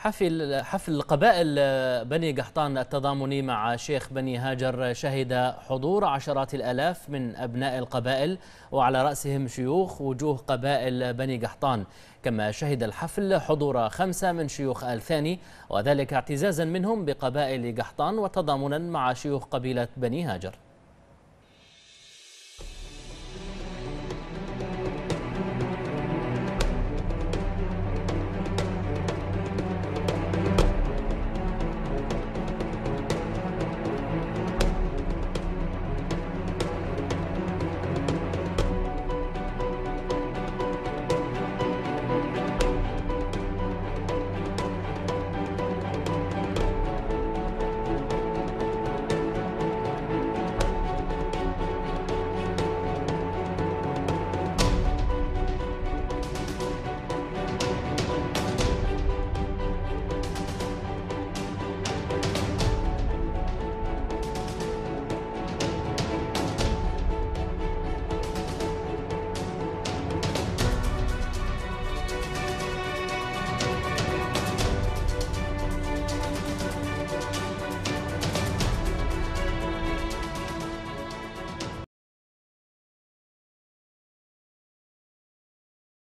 حفل حفل قبائل بني قحطان التضامني مع شيخ بني هاجر شهد حضور عشرات الآلاف من أبناء القبائل وعلى رأسهم شيوخ وجوه قبائل بني قحطان. كما شهد الحفل حضور خمسة من شيوخ آل ثاني وذلك اعتزازا منهم بقبائل قحطان وتضامنا مع شيوخ قبيلة بني هاجر.